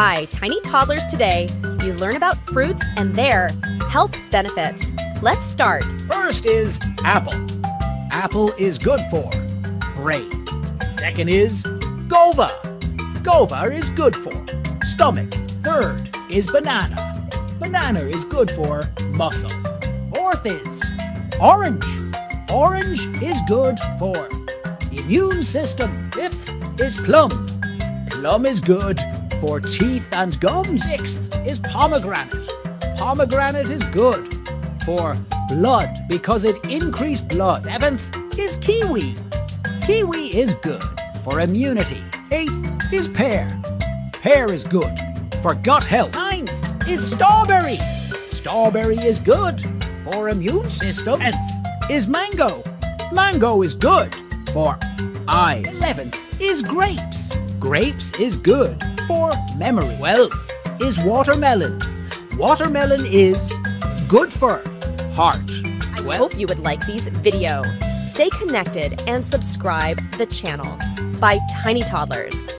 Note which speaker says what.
Speaker 1: Hi, Tiny Toddlers Today. You learn about fruits and their health benefits. Let's start.
Speaker 2: First is apple. Apple is good for brain. Second is guava. Guava is good for stomach. Third is banana. Banana is good for muscle. Fourth is orange. Orange is good for immune system. Fifth is plum. Plum is good for teeth and gums. Sixth is pomegranate. Pomegranate is good for blood because it increased blood. Seventh is kiwi. Kiwi is good for immunity. Eighth is pear. Pear is good for gut health. Ninth is strawberry. Strawberry is good for immune system. Tenth is mango. Mango is good for eyes. Eleventh is grapes. Grapes is good for memory. Twelfth is watermelon. Watermelon is good for heart.
Speaker 1: I hope you would like these video. Stay connected and subscribe the channel by Tiny Toddlers.